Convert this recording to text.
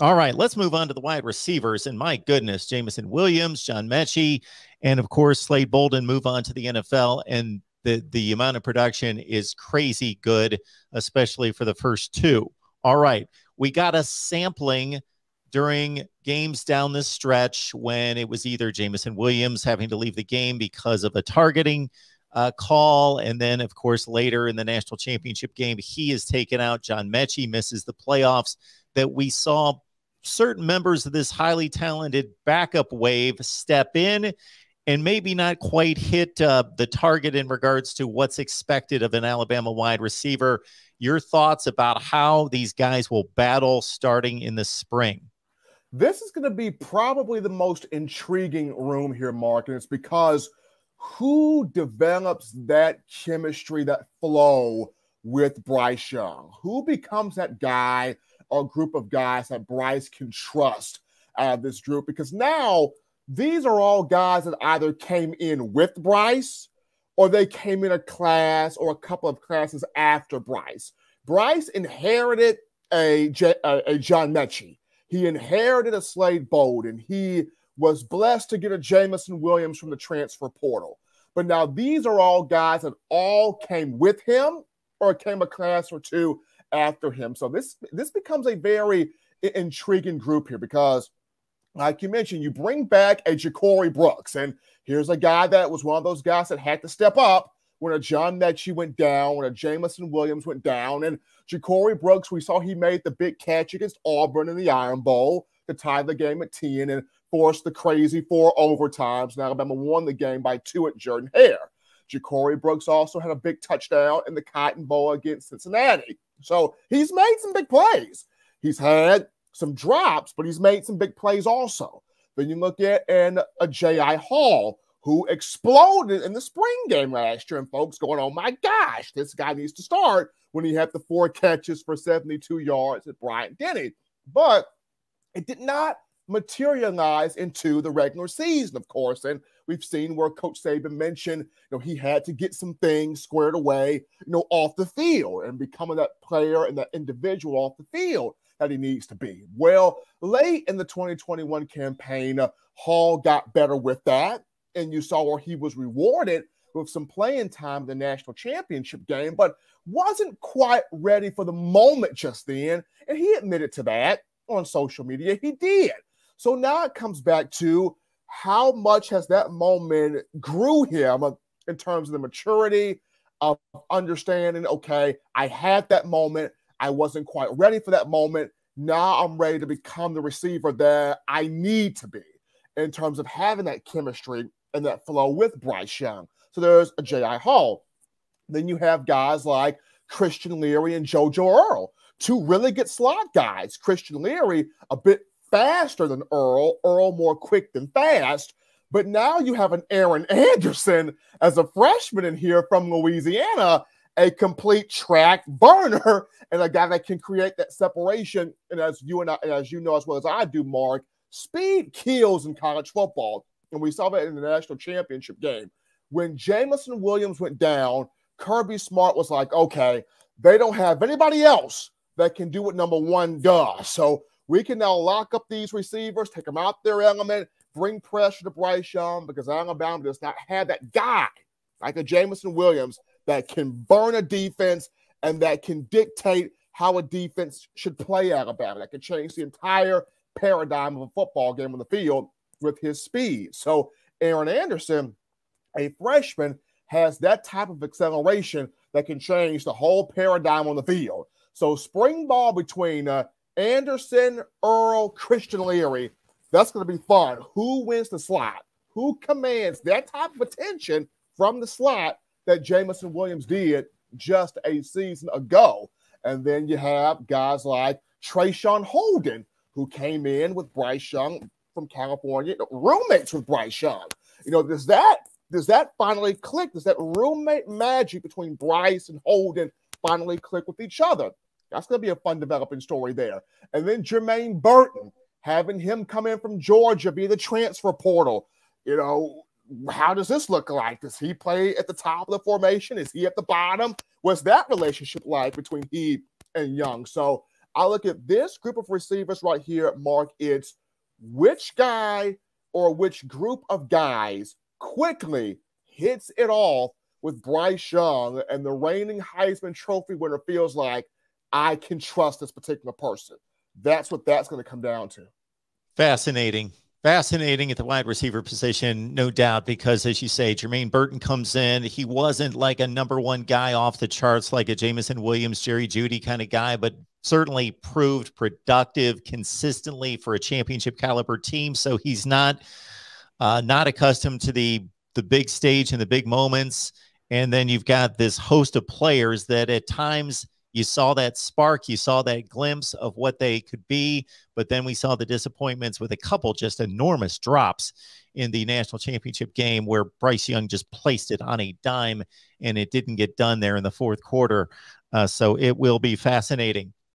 All right, let's move on to the wide receivers. And my goodness, Jameson Williams, John Metchie, and of course Slade Bolden move on to the NFL. And the the amount of production is crazy good, especially for the first two. All right, we got a sampling during games down this stretch when it was either Jameson Williams having to leave the game because of a targeting uh, call, and then of course later in the national championship game he is taken out. John Metchie misses the playoffs. That we saw certain members of this highly talented backup wave step in and maybe not quite hit uh, the target in regards to what's expected of an Alabama wide receiver. Your thoughts about how these guys will battle starting in the spring? This is going to be probably the most intriguing room here, Mark, and it's because who develops that chemistry, that flow with Bryce Young? Who becomes that guy or group of guys that Bryce can trust out of this group? Because now these are all guys that either came in with Bryce or they came in a class or a couple of classes after Bryce. Bryce inherited a, a, a John Metchie. He inherited a Slade Bolden. He was blessed to get a Jameson Williams from the transfer portal. But now these are all guys that all came with him or came a class or two after him. So this this becomes a very intriguing group here because – like you mentioned, you bring back a Ja'Corey Brooks, and here's a guy that was one of those guys that had to step up when a John Metchie went down, when a Jameson Williams went down, and Ja'Corey Brooks, we saw he made the big catch against Auburn in the Iron Bowl to tie the game at 10 and force the crazy four overtimes. And Alabama won the game by two at Jordan Hare. Ja'Corey Brooks also had a big touchdown in the Cotton Bowl against Cincinnati. So he's made some big plays. He's had some drops, but he's made some big plays also. Then you look at and uh, a J.I. Hall who exploded in the spring game last year, and folks going, "Oh my gosh, this guy needs to start." When he had the four catches for 72 yards at Bryant Denny, but it did not materialize into the regular season, of course. And we've seen where Coach Saban mentioned, you know, he had to get some things squared away, you know, off the field and becoming that player and that individual off the field that he needs to be. Well, late in the 2021 campaign, uh, Hall got better with that. And you saw where he was rewarded with some playing time in the national championship game, but wasn't quite ready for the moment just then. And he admitted to that on social media. He did. So now it comes back to how much has that moment grew him in terms of the maturity of understanding, okay, I had that moment. I wasn't quite ready for that moment. Now I'm ready to become the receiver that I need to be in terms of having that chemistry and that flow with Bryce Young. So there's a J.I. Hall. Then you have guys like Christian Leary and JoJo Earle, two really good slot guys. Christian Leary, a bit faster than Earle, Earle more quick than fast. But now you have an Aaron Anderson as a freshman in here from Louisiana a complete track burner and a guy that can create that separation. And as you and I, and as you know as well as I do, Mark, speed kills in college football. And we saw that in the national championship game. When Jameson Williams went down, Kirby Smart was like, okay, they don't have anybody else that can do what number one does. So we can now lock up these receivers, take them out their element, bring pressure to Bryce Young because Alabama does not have that guy like a Jameson Williams that can burn a defense and that can dictate how a defense should play Alabama. That can change the entire paradigm of a football game on the field with his speed. So Aaron Anderson, a freshman, has that type of acceleration that can change the whole paradigm on the field. So spring ball between uh, Anderson, Earle, Christian Leary, that's going to be fun. Who wins the slot? Who commands that type of attention from the slot that Jameson Williams did just a season ago. And then you have guys like Traeshon Holden, who came in with Bryce Young from California, roommates with Bryce Young. You know, does that does that finally click? Does that roommate magic between Bryce and Holden finally click with each other? That's going to be a fun developing story there. And then Jermaine Burton, having him come in from Georgia, be the transfer portal. You know, how does this look like? Does he play at the top of the formation? Is he at the bottom? What's that relationship like between he and Young? So I look at this group of receivers right here, Mark. It's which guy or which group of guys quickly hits it off with Bryce Young and the reigning Heisman Trophy winner feels like I can trust this particular person. That's what that's going to come down to. Fascinating. Fascinating at the wide receiver position, no doubt, because as you say, Jermaine Burton comes in. He wasn't like a number one guy off the charts, like a Jameson Williams, Jerry Jeudy kind of guy, but certainly proved productive consistently for a championship caliber team. So he's not uh, not accustomed to the the big stage and the big moments. And then you've got this host of players that at times you saw that spark, you saw that glimpse of what they could be, but then we saw the disappointments with a couple just enormous drops in the national championship game where Bryce Young just placed it on a dime and it didn't get done there in the fourth quarter. Uh, so it will be fascinating